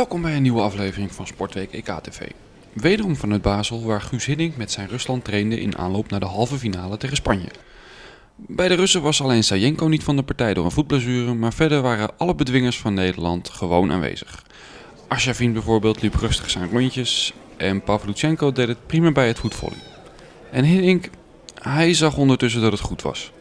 Welkom bij een nieuwe aflevering van Sportweek EKTV. Wederom vanuit Basel, waar Guus Hiddink met zijn Rusland trainde in aanloop naar de halve finale tegen Spanje. Bij de Russen was alleen Sajenko niet van de partij door een voetblessure, maar verder waren alle bedwingers van Nederland gewoon aanwezig. Arshavin bijvoorbeeld liep rustig zijn rondjes en Pavluchenko deed het prima bij het voetvolley. En Hiddink, hij zag ondertussen dat het goed was.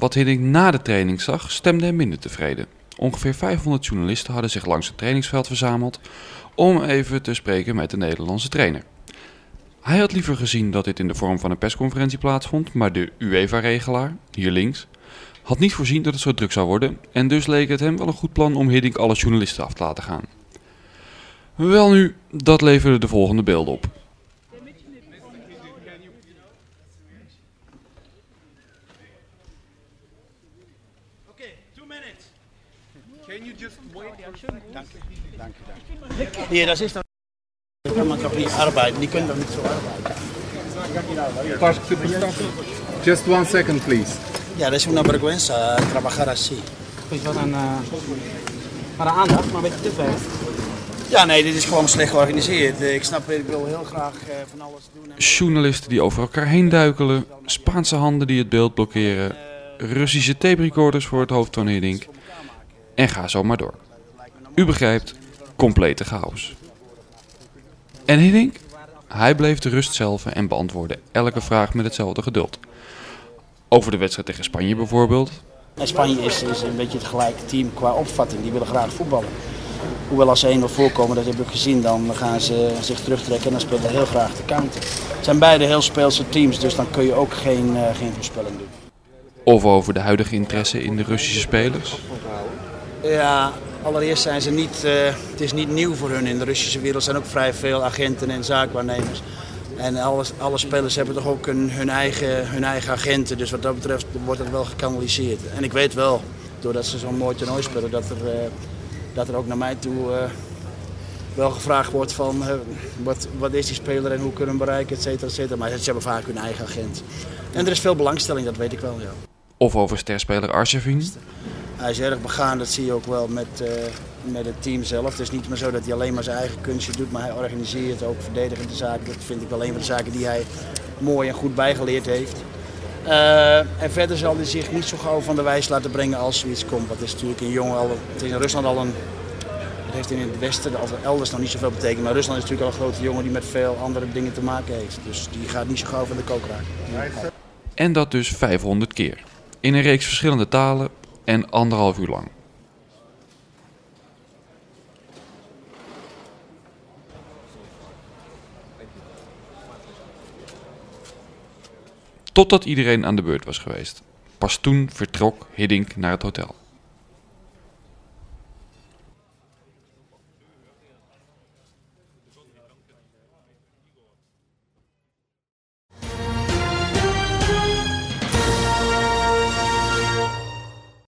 Wat Hiddink na de training zag, stemde hem minder tevreden. Ongeveer 500 journalisten hadden zich langs het trainingsveld verzameld om even te spreken met de Nederlandse trainer. Hij had liever gezien dat dit in de vorm van een persconferentie plaatsvond, maar de UEFA-regelaar, hier links, had niet voorzien dat het zo druk zou worden en dus leek het hem wel een goed plan om Hiddink alle journalisten af te laten gaan. Wel nu, dat leverde de volgende beelden op. Okay, two minutes. Can you just wait for Danke, danke, danke. Nee, das ist doch. Da kann man doch nicht arbeiten. Die können doch nicht so arbeiten. Just one second, please. Ja, das ist una vergüenza trabajar así. Is wat een, uh, maar een aandacht, maar een beetje te veel. Ja, nee, dit is gewoon slecht georganiseerd. Eh, Ik snap, ik wil heel graag eh, van alles doen. En... Journalisten die over elkaar heen duikelen, Spaanse handen die het beeld blokkeren, Russische tape-recorders voor het hoofd van Hiddink. En ga zo maar door. U begrijpt, complete chaos. En Hiddink? Hij bleef de rust zelf en beantwoordde elke vraag met hetzelfde geduld. Over de wedstrijd tegen Spanje bijvoorbeeld. En Spanje is, is een beetje het gelijke team qua opvatting. Die willen graag voetballen. Hoewel als ze 1-0 voorkomen, dat heb ik gezien, dan gaan ze zich terugtrekken en dan spelen ze heel graag de counter. Het zijn beide heel speelse teams, dus dan kun je ook geen, eh, geen voorspelling doen. Of over de huidige interesse in de Russische spelers. Ja, allereerst zijn ze niet, eh, het is niet nieuw voor hun. In de Russische wereld zijn ook vrij veel agenten en zaakwaarnemers. En alle, alle spelers hebben toch ook een, hun, eigen, hun eigen agenten. Dus wat dat betreft wordt het wel gekanaliseerd. En ik weet wel, doordat ze zo'n mooi toernooi spelen, dat er, eh, dat er ook naar mij toe eh, wel gevraagd wordt van eh, wat, wat is die speler en hoe kunnen we hem bereiken, et cetera, et cetera. Maar ze hebben vaak hun eigen agent. En er is veel belangstelling, dat weet ik wel, ja. Of over sterspeler Arshavin. Hij is erg begaan, dat zie je ook wel met, eh, met het team zelf. Het is niet meer zo dat hij alleen maar zijn eigen kunstje doet, maar hij organiseert ook verdedigende zaken. Dat vind ik wel een van de zaken die hij mooi en goed bijgeleerd heeft. Eh, en verder zal hij zich niet zo gauw van de wijs laten brengen als zoiets komt. Het is natuurlijk een jongen, al, het is in Rusland al een, dat heeft in het westen, of elders nog niet zoveel betekend. Maar Rusland is natuurlijk al een grote jongen die met veel andere dingen te maken heeft. Dus die gaat niet zo gauw van de kook raken. En dat dus 500 keer. In een reeks verschillende talen en anderhalf uur lang. Totdat iedereen aan de beurt was geweest. Pas toen vertrok Hiddink naar het hotel.